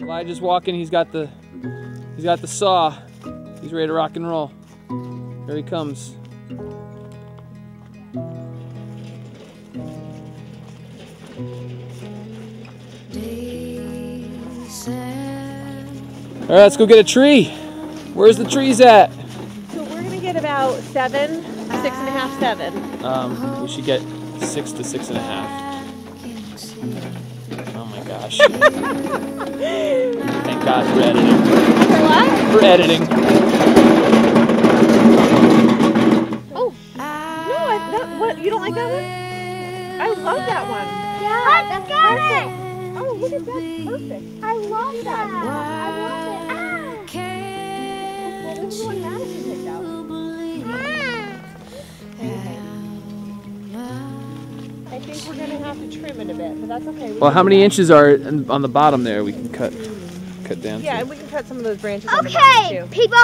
Elijah's walking. He's got the he's got the saw. He's ready to rock and roll. Here he comes. All right, let's go get a tree. Where's the trees at? So we're gonna get about seven, six and a half, seven. Um, we should get six to six and a half. Oh my gosh. Thank God for editing. For what? For editing. Oh, no, I, that, what, you don't like that one? I love that one. Yeah, that's perfect. Oh, look at that, perfect. I love that. I love it. Ah. I think we're gonna have to trim it a bit, but that's okay. We Well, how many that. inches are on the bottom there? We can cut cut down. Yeah, to? and we can cut some of those branches on the Okay, too. people,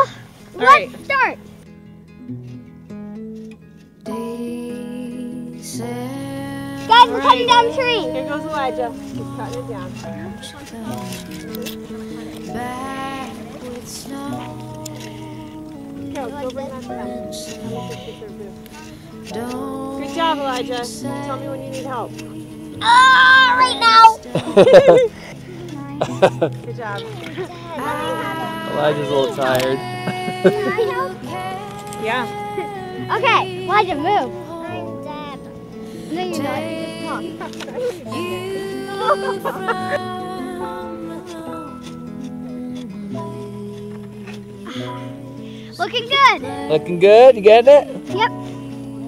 let's right. start. Guys, we're cutting down the tree. Here goes Elijah. He's cutting it down. Okay, let's go bring that to them. And we'll fix it there, too. Good job, Elijah. Tell me when you need help. Ah, right now. Good job. Elijah's a little tired. Yeah. Okay, Elijah, move. No, you're not. You just talk. Looking good. Looking good. You getting it? Yep.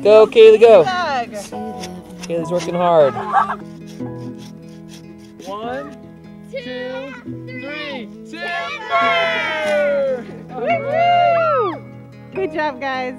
Go, Kaylee, go. Doug. Kaylee's working hard. One, two, three, timber! Woo! Good job, guys.